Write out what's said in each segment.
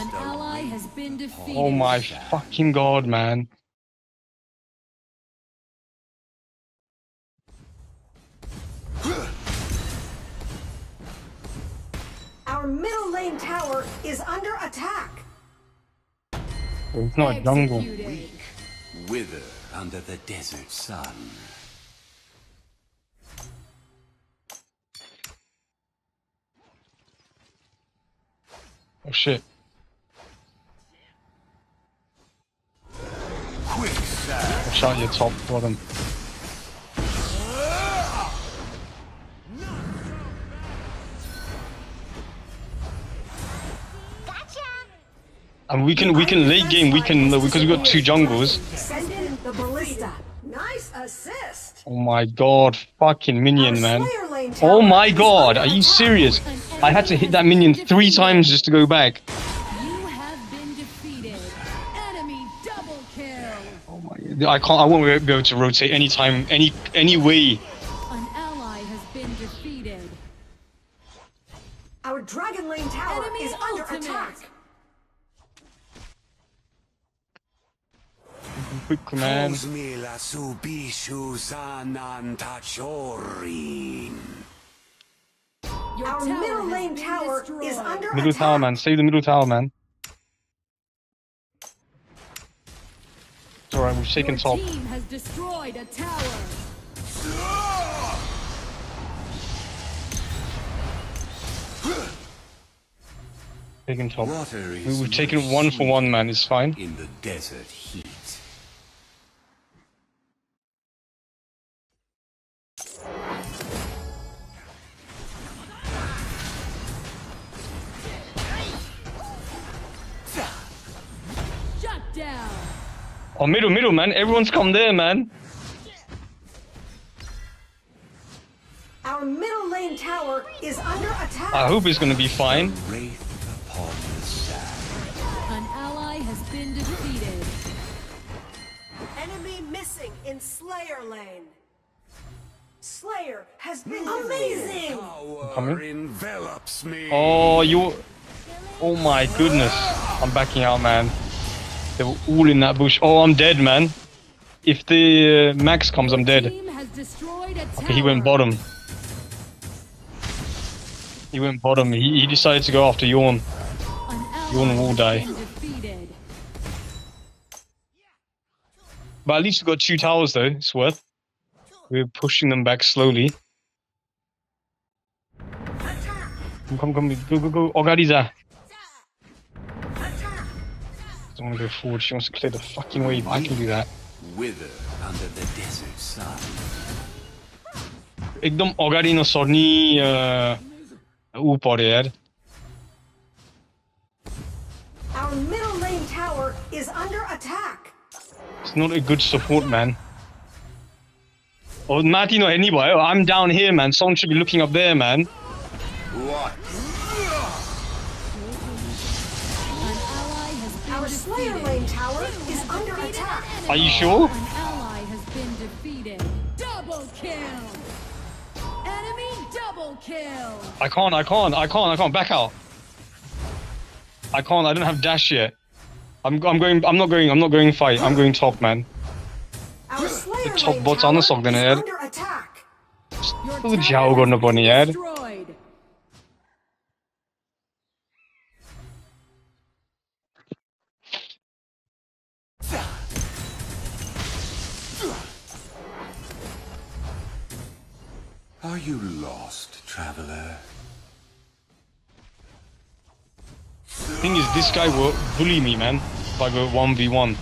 An ally has been oh defeated. Oh my fucking god, man. Our middle lane tower is under attack. It's not a jungle. Executed. Wither under the desert sun. Oh shit. Watch out your top bottom. And we can we can late game we can because we got two jungles. Send in the ballista. Nice assist. Oh my god, fucking minion man. Slayer lane oh tower Oh my god, are you serious? I had to hit that minion three times just to go back. I can't I won't be able to rotate anytime any any way. An ally has been defeated. Our dragon lane tower Enemy is under attack. Quick man. Kozmila subishu sanantachorin. Your Our middle lane tower is destroyed. under Middle attack. tower man, save the middle tower man. Alright, we've taken Your top. team has destroyed a tower. Taken top. We- is We've taken more one for one man, it's fine. In the desert heat. Shut down. Oh middle, middle man, everyone's come there man. Our middle lane tower is under attack. I hope it's gonna be fine. Wraith upon the sand. An ally has been defeated. Enemy missing in Slayer lane. Slayer has been amazing. Power Coming. envelops me. Oh you Oh my goodness. I'm backing out man. They were all in that bush. Oh I'm dead man. If the uh, max comes I'm dead. Team has destroyed a tower. Okay, he went bottom. He went bottom. He, he decided to go after Yawn. An ally Yawn will has die. But at least we've got two towers though. It's worth. We're pushing them back slowly. Come, come, come. Go, go, go. Ogariza Don't want to go forward. She wants to clear the fucking wave. I can do that. Wither under the desert sun. एकदम अगाडि नसर्ने अ, ऊ पर्यो यार Our middle lane tower is under attack. It's not a good support, man. Oh, माथि नहेर्ने भयो I'm down here, man. Someone should be looking up there, man. Slayer Lane tower is under attack. Are you sure? An ally has been defeated. Double kill. Enemy double kill. I can't. I can't. I can't. I can't. Back out. I can't. I don't have dash yet. I'm. I'm going. I'm not going. I'm not going fight. I'm going top, man. The top bot's on the sock, then, yaar. Kuzh jao gorna head? yaar. You lost, traveler? Thing is, this guy will bully me, man. If I go 1v1.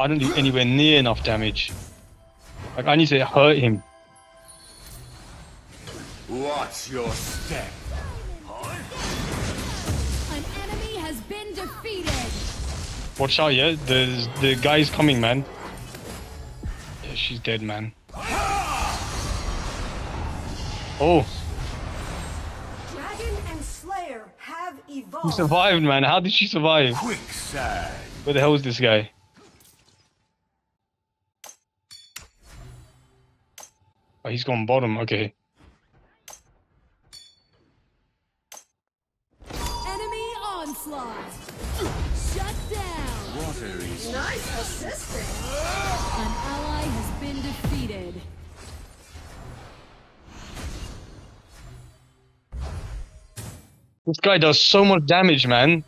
I don't do anywhere near enough damage. Like, I need to hurt him. Watch your step. An enemy has been defeated. Watch out, yeah? The, the guy's coming, man she's dead, man. Oh. Dragon and Slayer have evolved. Who survived, man? How did she survive? Quicksand. Where the hell is this guy? Oh, he's gone bottom. Okay. Enemy onslaught. Shut down. Water is nice assisting. An ally been defeated. This guy does so much damage, man.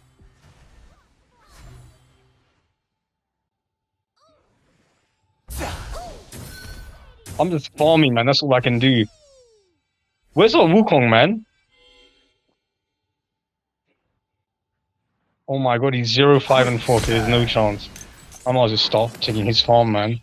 I'm just farming, man. That's all I can do. Where's our Wukong, man? Oh my god, he's 0, 5, and 4. There's no chance. I might well stop taking his farm, man.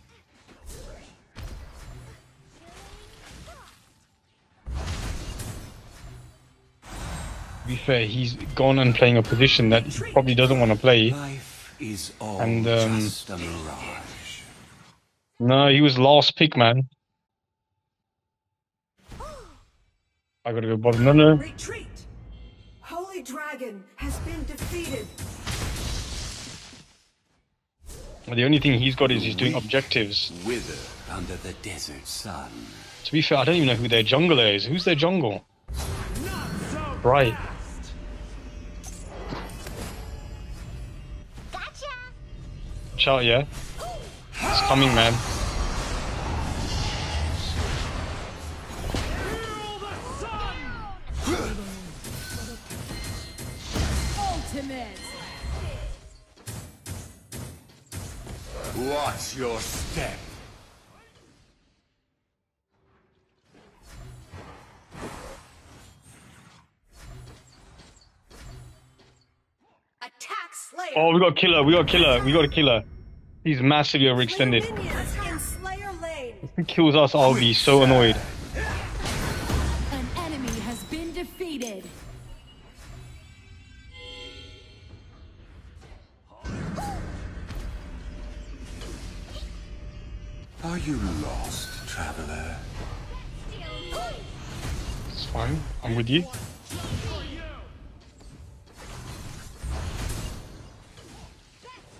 Be fair, he's gone and playing a position that he probably doesn't want to play. Life is And, um, just a mirage. No, he was last pick, man. I gotta go bottom. No, no. Retreat. Holy Dragon has been defeated. The only thing he's got is he's doing objectives. Wither under the desert sun. To be fair, I don't even know who their jungler is. Who's their jungle? Right. Watch out, yeah? It's coming, man. Ultimate. Watch your step. Attack Slayer. Oh, we got a killer. We got a killer. We got a killer. He's massively overextended. minions in Slayer Lane. If he kills us, I'll be so annoyed. An enemy has been defeated. Are you lost, traveler? It's fine. I'm with you.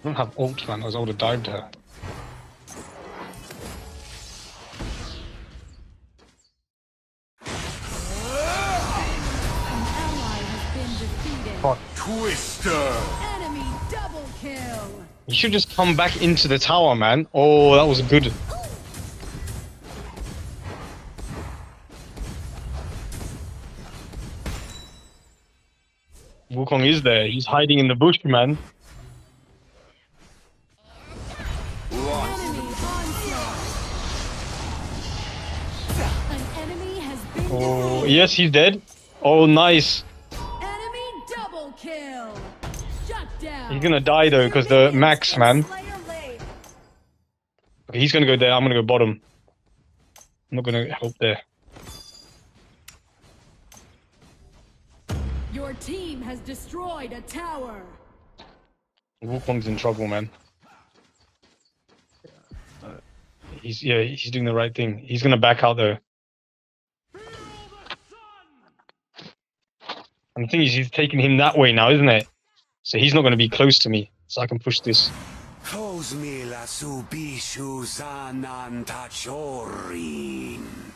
I don't have ult, man. I was able to dive to her. An ally has been defeated. Fuck. Twister! Enemy double kill. You should just come back into the tower, man. Oh, that was good. Wukong is there. He's hiding in the bush, man. Oh, yes, he's dead. Oh, nice. Enemy double kill. Shut down. He's gonna die though, because the max, man. Okay, he's gonna go there. I'm gonna go bottom. I'm not gonna help there. Your team has destroyed a tower. Wukong's in trouble, man. He's yeah, he's doing the right thing. He's gonna back out though. And the thing is, he's taking him that way now, isn't it? So he's not gonna be close to me, so I can push this. Subishu sanantachorin.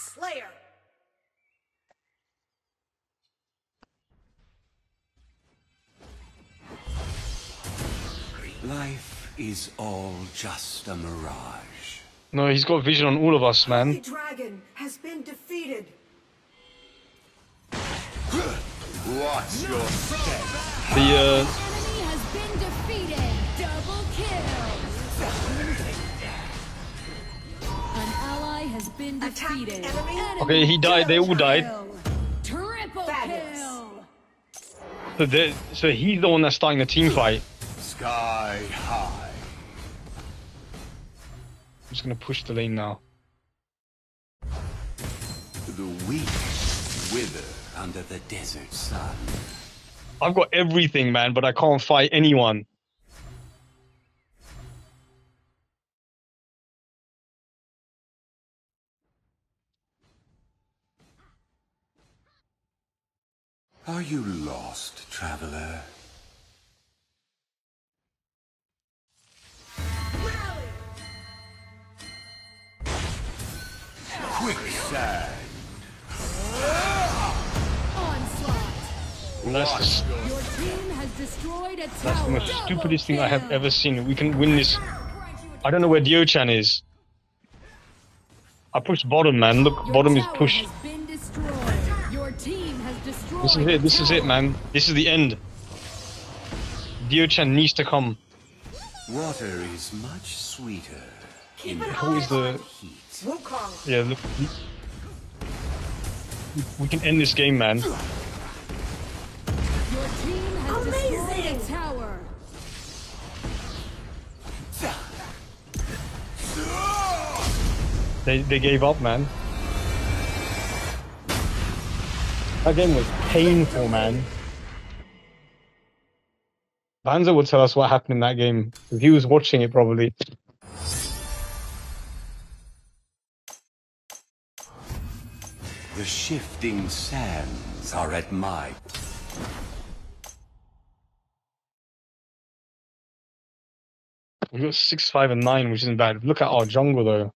Slayer. Life is all just a mirage. No, he's got vision on all of us, Holy man. Dragon has been defeated. Watch your step. The uh, has been defeated. enemy. Enemy Okay, he died. They all died. Triple kill. so, so he's the one that's starting the team fight. Sky high. I'm just gonna push the lane now. The weak wither under the desert sun. I've got everything, man, but I can't fight anyone. Are you lost, traveler? Quicksand! Onslaught. And that's the, s- Your team has destroyed a tower. that's the most stupidest thing I have ever seen. We can win this. I don't know where Dio-chan is. I pushed bottom, man. Look, bottom is pushed. This is it. This is it, man. This is the end. Dio-chan needs to come. Water is much sweeter Keep an Who is the? heat. Wukong. Yeah, look. We can end this game, man. Your team has destroyed a Amazing. tower. They they gave up, man. That game was painful, man. Banza will tell us what happened in that game. He was watching it probably. The shifting sands are at my We got six, five, and nine, which isn't bad. Look at our jungle though.